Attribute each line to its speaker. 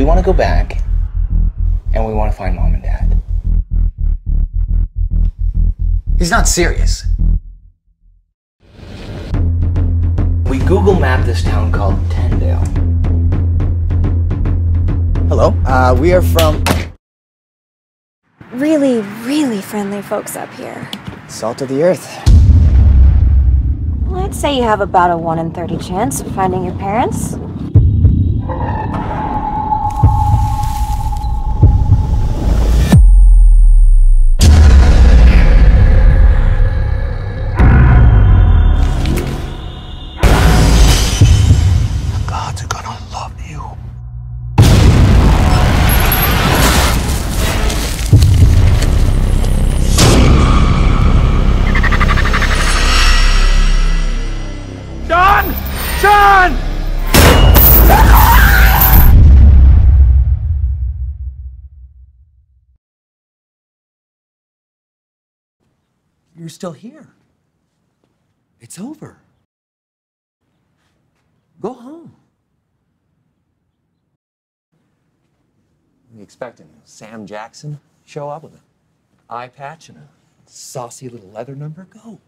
Speaker 1: We want to go back and we want to find mom and dad.
Speaker 2: He's not serious.
Speaker 1: We Google map this town called Tendale.
Speaker 2: Hello. Uh, we are from
Speaker 3: Really, really friendly folks up here.
Speaker 2: Salt of the Earth.
Speaker 3: Well, I'd say you have about a 1 in 30 chance of finding your parents.
Speaker 4: John! John!
Speaker 5: You're still here. It's over. Go home. You expecting Sam Jackson show up with an eye patch and a saucy little leather number? Go.